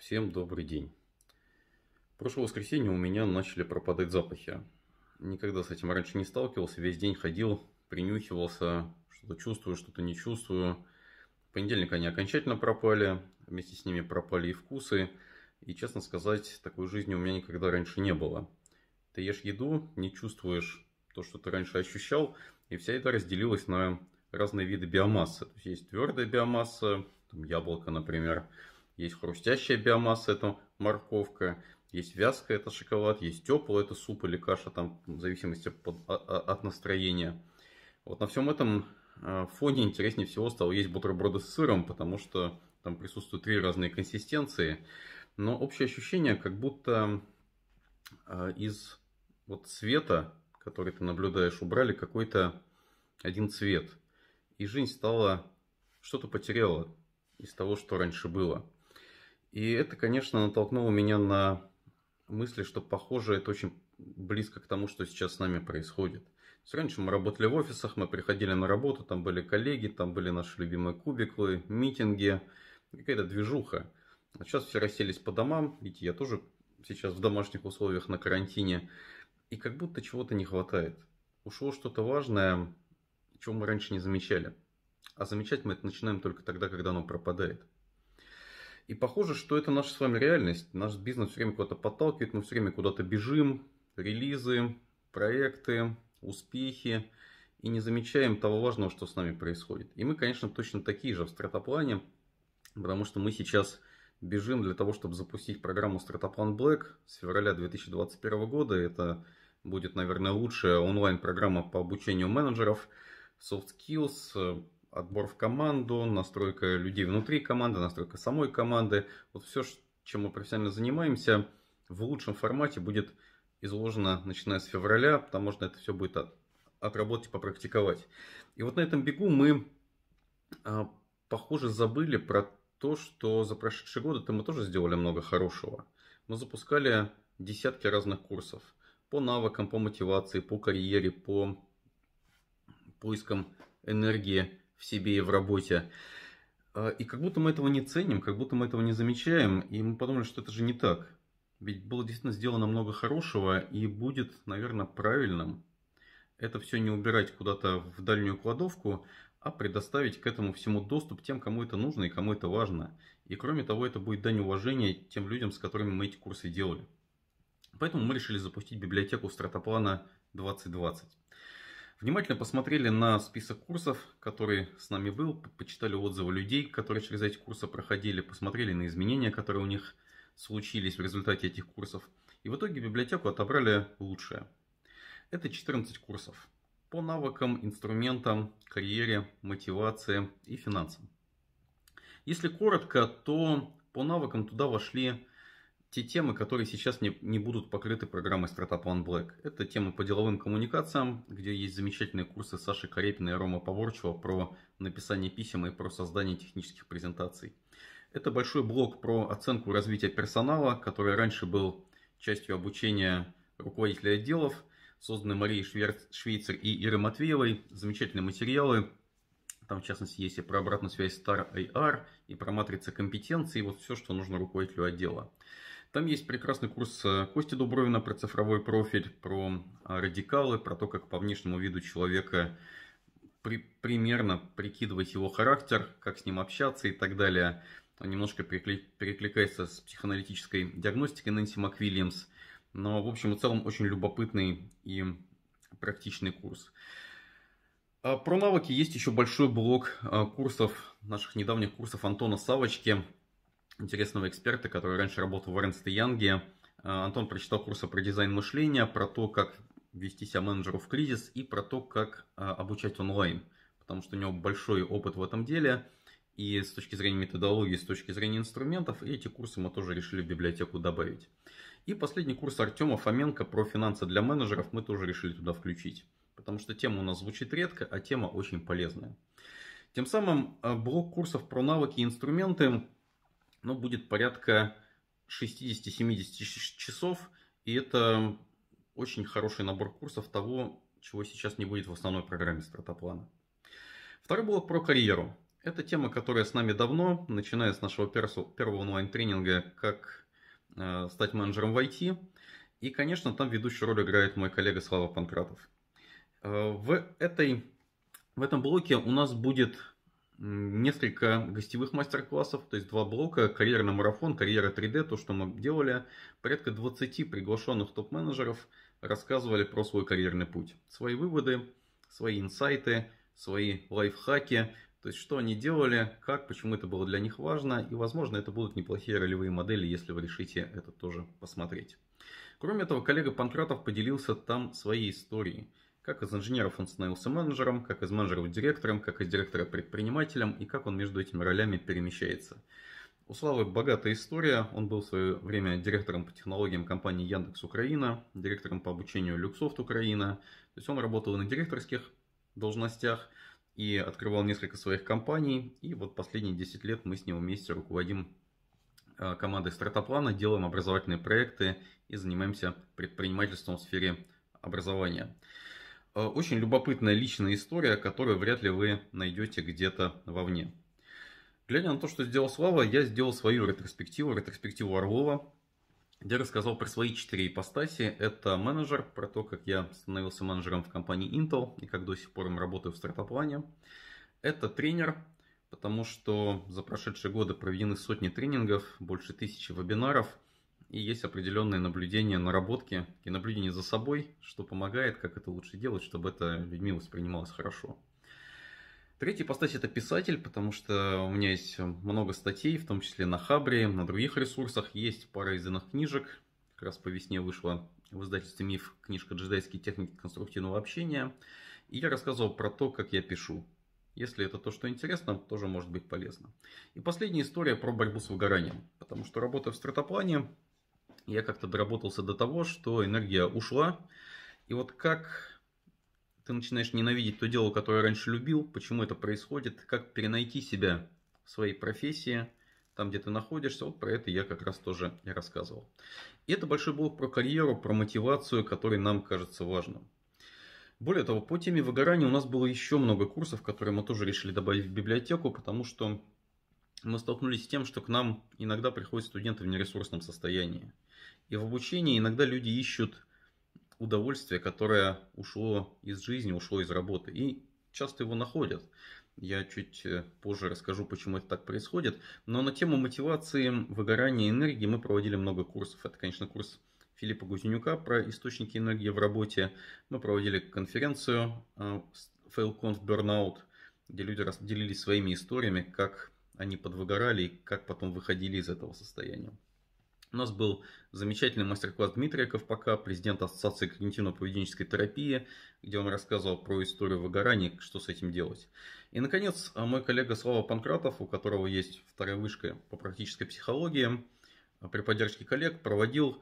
Всем добрый день. В прошлое воскресенье у меня начали пропадать запахи. Никогда с этим раньше не сталкивался, весь день ходил, принюхивался, что-то чувствую, что-то не чувствую. В понедельник они окончательно пропали, вместе с ними пропали и вкусы. И, честно сказать, такой жизни у меня никогда раньше не было. Ты ешь еду, не чувствуешь то, что ты раньше ощущал, и вся еда разделилась на разные виды биомассы. То есть, есть твердая биомасса, там яблоко, например, есть хрустящая биомасса, это морковка, есть вязкая, это шоколад, есть теплая, это суп или каша, там, в зависимости а, а, от настроения. Вот на всем этом а, фоне интереснее всего стало есть бутерброды с сыром, потому что там присутствуют три разные консистенции. Но общее ощущение, как будто из вот цвета, который ты наблюдаешь, убрали какой-то один цвет. И жизнь стала, что-то потеряла из того, что раньше было. И это, конечно, натолкнуло меня на мысли, что, похоже, это очень близко к тому, что сейчас с нами происходит. есть, раньше мы работали в офисах, мы приходили на работу, там были коллеги, там были наши любимые кубиклы, митинги, какая-то движуха. А сейчас все расселись по домам, видите, я тоже сейчас в домашних условиях на карантине, и как будто чего-то не хватает. Ушло что-то важное, чего мы раньше не замечали. А замечать мы это начинаем только тогда, когда оно пропадает. И похоже, что это наша с вами реальность. Наш бизнес все время куда-то подталкивает, мы все время куда-то бежим, релизы, проекты, успехи, и не замечаем того важного, что с нами происходит. И мы, конечно, точно такие же в стратоплане, потому что мы сейчас бежим для того, чтобы запустить программу Стратоплан Black с февраля 2021 года. Это будет, наверное, лучшая онлайн-программа по обучению менеджеров, soft skills, отбор в команду, настройка людей внутри команды, настройка самой команды. Вот все, чем мы профессионально занимаемся, в лучшем формате будет изложено начиная с февраля, там можно это все будет от, отработать, попрактиковать. И вот на этом бегу мы, а, похоже, забыли про то, что за прошедшие годы-то мы тоже сделали много хорошего. Мы запускали десятки разных курсов по навыкам, по мотивации, по карьере, по поискам энергии в себе и в работе. А, и как будто мы этого не ценим, как будто мы этого не замечаем, и мы подумали, что это же не так. Ведь было действительно сделано много хорошего, и будет, наверное, правильным это все не убирать куда-то в дальнюю кладовку, а предоставить к этому всему доступ тем, кому это нужно и кому это важно. И кроме того, это будет дань уважения тем людям, с которыми мы эти курсы делали. Поэтому мы решили запустить библиотеку Стратоплана 2020. Внимательно посмотрели на список курсов, который с нами был, почитали отзывы людей, которые через эти курсы проходили, посмотрели на изменения, которые у них случились в результате этих курсов. И в итоге библиотеку отобрали лучшее. Это 14 курсов по навыкам, инструментам, карьере, мотивации и финансам. Если коротко, то по навыкам туда вошли те темы, которые сейчас не, не будут покрыты программой Startup One Black. Это темы по деловым коммуникациям, где есть замечательные курсы Саши Карепина и Рома Поворчева про написание писем и про создание технических презентаций. Это большой блок про оценку развития персонала, который раньше был частью обучения руководителей отделов, созданный Марией Швейцер и Ирой Матвеевой. Замечательные материалы. Там, в частности, есть и про обратную связь Star AR, и про матрицы компетенций, и вот все, что нужно руководителю отдела. Там есть прекрасный курс э, Кости Дубровина про цифровой профиль, про а, радикалы, про то, как по внешнему виду человека при, примерно прикидывать его характер, как с ним общаться и так далее. Он немножко перекликается с психоаналитической диагностикой Нэнси МакВильямс. Но, в общем и целом, очень любопытный и практичный курс. А, про навыки есть еще большой блок а, курсов, наших недавних курсов Антона Савочки – интересного эксперта, который раньше работал в Эрнст Янге. А, Антон прочитал курсы про дизайн мышления, про то, как вести себя менеджеру в кризис и про то, как а, обучать онлайн. Потому что у него большой опыт в этом деле. И с точки зрения методологии, с точки зрения инструментов, и эти курсы мы тоже решили в библиотеку добавить. И последний курс Артема Фоменко про финансы для менеджеров мы тоже решили туда включить. Потому что тема у нас звучит редко, а тема очень полезная. Тем самым а, блок курсов про навыки и инструменты ну, будет порядка 60-70 часов. И это очень хороший набор курсов того, чего сейчас не будет в основной программе стратоплана. Второй блок про карьеру. Это тема, которая с нами давно, начиная с нашего первого онлайн-тренинга «Как э, стать менеджером в IT». И, конечно, там ведущую роль играет мой коллега Слава Панкратов. Э, в, этой, в этом блоке у нас будет несколько гостевых мастер-классов, то есть два блока, карьерный марафон, карьера 3D, то, что мы делали. Порядка 20 приглашенных топ-менеджеров рассказывали про свой карьерный путь. Свои выводы, свои инсайты, свои лайфхаки, то есть, что они делали, как, почему это было для них важно. И, возможно, это будут неплохие ролевые модели, если вы решите это тоже посмотреть. Кроме этого, коллега Панкратов поделился там своей историей. Как из инженеров он становился менеджером, как из менеджеров директором, как из директора предпринимателем и как он между этими ролями перемещается. У Славы богатая история. Он был в свое время директором по технологиям компании Яндекс Украина, директором по обучению Люксофт Украина. То есть он работал на директорских должностях, и открывал несколько своих компаний. И вот последние 10 лет мы с ним вместе руководим а, командой стартаплана, делаем образовательные проекты и занимаемся предпринимательством в сфере образования. А, очень любопытная личная история, которую вряд ли вы найдете где-то вовне. Глядя на то, что сделал Слава, я сделал свою ретроспективу, ретроспективу Орлова, где рассказал про свои четыре ипостаси. Это менеджер, про то, как я становился менеджером в компании Intel и как до сих пор им работаю в стартап-плане. Это тренер, потому что за прошедшие годы проведены сотни тренингов, больше тысячи вебинаров, и есть определенные наблюдения, наработки и наблюдения за собой, что помогает, как это лучше делать, чтобы это людьми воспринималось хорошо. Третий ипостась это писатель, потому что у меня есть много статей, в том числе на Хабре, на других ресурсах. Есть пара изданных книжек. Как раз по весне вышла в издательстве «Миф» книжка «Джедайские техники конструктивного общения». И я рассказывал про то, как я пишу. Если это то, что интересно, тоже может быть полезно. И последняя история про борьбу с выгоранием. Потому что работая в стратоплане, я как-то доработался до того, что энергия ушла. И вот как ты начинаешь ненавидеть то дело, которое раньше любил, почему это происходит, как перенайти себя в своей профессии, там, где ты находишься, вот про это я как раз тоже и рассказывал. И это большой блок про карьеру, про мотивацию, который нам кажется важным. Более того, по теме выгорания у нас было еще много курсов, которые мы тоже решили добавить в библиотеку, потому что мы столкнулись с тем, что к нам иногда приходят студенты в нересурсном состоянии. И в обучении иногда люди ищут удовольствие, которое ушло из жизни, ушло из работы. И часто его находят. Я чуть э, позже расскажу, почему это так происходит. Но на тему мотивации, выгорания энергии мы проводили много курсов. Это, конечно, курс Филиппа Гузенюка про источники энергии в работе. Мы проводили конференцию э, FailConf Burnout, где люди делились своими историями, как они подвыгорали и как потом выходили из этого состояния. У нас был замечательный мастер-класс Дмитрия Ковпака, президент Ассоциации когнитивно-поведенческой терапии, где он рассказывал про историю выгорания, что с этим делать. И, наконец, мой коллега Слава Панкратов, у которого есть вторая вышка по практической психологии, при поддержке коллег проводил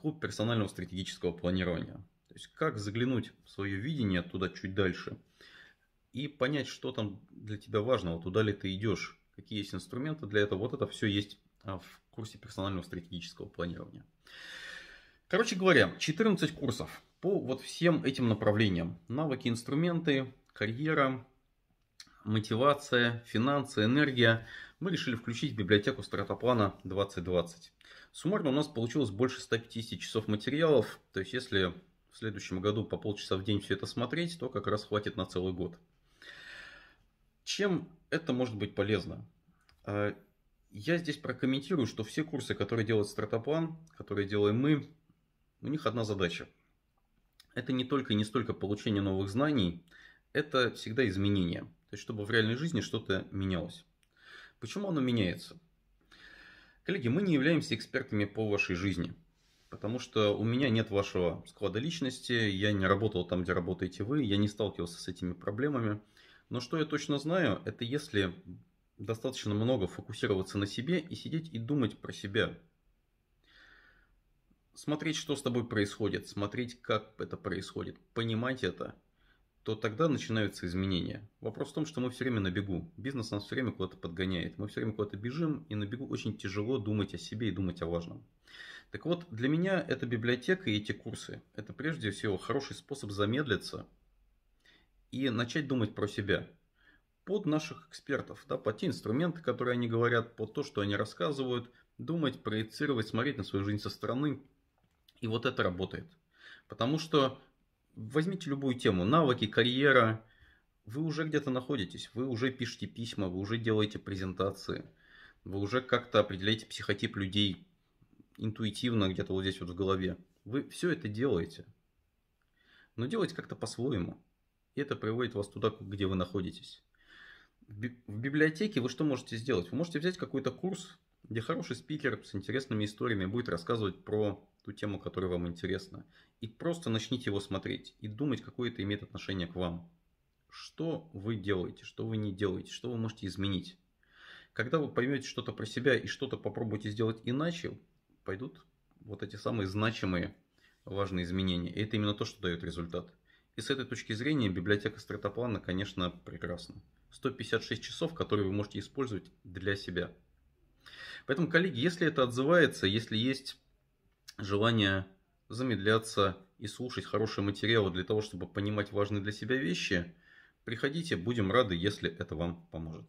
клуб персонального стратегического планирования. То есть, как заглянуть в свое видение туда чуть дальше и понять, что там для тебя важного, туда ли ты идешь, какие есть инструменты для этого. Вот это все есть в курсе персонального стратегического планирования. Короче говоря, 14 курсов по вот всем этим направлениям. Навыки, инструменты, карьера, мотивация, финансы, энергия. Мы решили включить в библиотеку стратоплана 2020. Суммарно у нас получилось больше 150 часов материалов. То есть, если в следующем году по полчаса в день все это смотреть, то как раз хватит на целый год. Чем это может быть полезно? Я здесь прокомментирую, что все курсы, которые делает стартаплан, которые делаем мы, у них одна задача. Это не только и не столько получение новых знаний, это всегда изменение. То есть, чтобы в реальной жизни что-то менялось. Почему оно меняется? Коллеги, мы не являемся экспертами по вашей жизни. Потому что у меня нет вашего склада личности, я не работал там, где работаете вы, я не сталкивался с этими проблемами. Но что я точно знаю, это если достаточно много фокусироваться на себе и сидеть и думать про себя. Смотреть, что с тобой происходит, смотреть, как это происходит, понимать это, то тогда начинаются изменения. Вопрос в том, что мы все время на бегу. Бизнес нас все время куда-то подгоняет. Мы все время куда-то бежим, и на бегу очень тяжело думать о себе и думать о важном. Так вот, для меня эта библиотека и эти курсы, это прежде всего хороший способ замедлиться и начать думать про себя. Под наших экспертов, да, под те инструменты, которые они говорят, под то, что они рассказывают, думать, проецировать, смотреть на свою жизнь со стороны. И вот это работает. Потому что возьмите любую тему, навыки, карьера, вы уже где-то находитесь, вы уже пишете письма, вы уже делаете презентации, вы уже как-то определяете психотип людей интуитивно где-то вот здесь вот в голове. Вы все это делаете. Но делайте как-то по-своему. И это приводит вас туда, где вы находитесь. В библиотеке вы что можете сделать? Вы можете взять какой-то курс, где хороший спикер с интересными историями будет рассказывать про ту тему, которая вам интересна. И просто начните его смотреть и думать, какое это имеет отношение к вам. Что вы делаете, что вы не делаете, что вы можете изменить. Когда вы поймете что-то про себя и что-то попробуете сделать иначе, пойдут вот эти самые значимые важные изменения. И это именно то, что дает результат. И с этой точки зрения библиотека стратоплана, конечно, прекрасна. 156 часов, которые вы можете использовать для себя. Поэтому, коллеги, если это отзывается, если есть желание замедляться и слушать хорошие материалы для того, чтобы понимать важные для себя вещи, приходите, будем рады, если это вам поможет.